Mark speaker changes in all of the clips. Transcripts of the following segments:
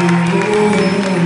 Speaker 1: you.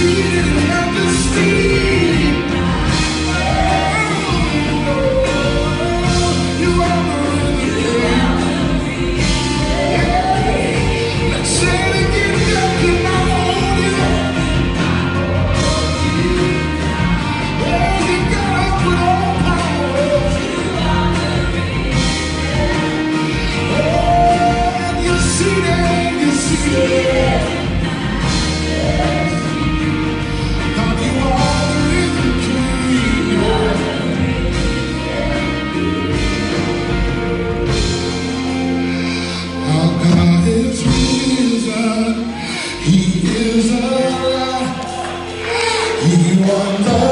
Speaker 1: see have the speed. 你忘的。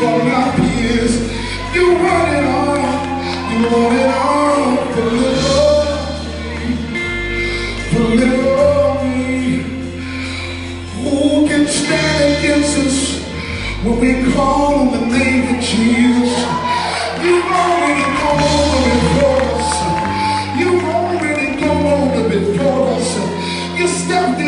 Speaker 1: for my peers. You want it all, you want it all for little for little me. Who can stand against us when we call on the name of Jesus? You already go over before us. You already go over before us. You stepped in.